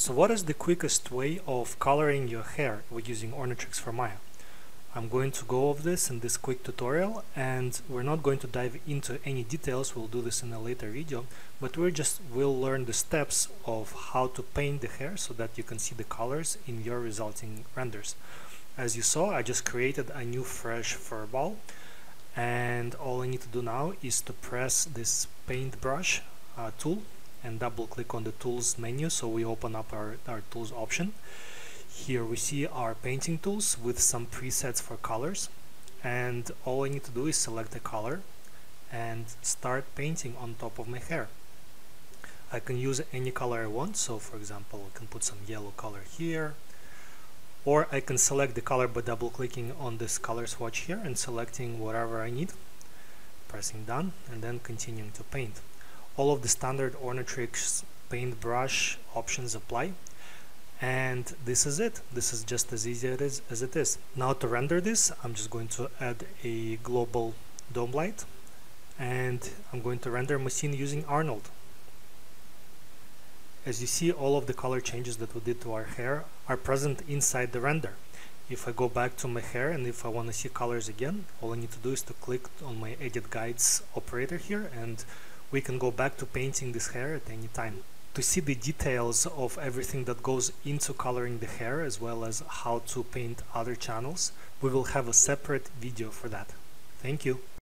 So what is the quickest way of coloring your hair with using Ornatrix for Maya? I'm going to go over this in this quick tutorial and we're not going to dive into any details, we'll do this in a later video, but we're just will learn the steps of how to paint the hair so that you can see the colors in your resulting renders. As you saw, I just created a new fresh fur ball and all I need to do now is to press this paintbrush uh, tool and double click on the tools menu so we open up our, our tools option. Here we see our painting tools with some presets for colors and all I need to do is select the color and start painting on top of my hair. I can use any color I want so for example I can put some yellow color here or I can select the color by double clicking on this color swatch here and selecting whatever I need pressing done and then continuing to paint all of the standard Ornatrix paintbrush options apply. And this is it. This is just as easy as it is, as it is. Now to render this I'm just going to add a global dome light. And I'm going to render my scene using Arnold. As you see all of the color changes that we did to our hair are present inside the render. If I go back to my hair and if I want to see colors again all I need to do is to click on my edit guides operator here and we can go back to painting this hair at any time. To see the details of everything that goes into coloring the hair as well as how to paint other channels, we will have a separate video for that. Thank you.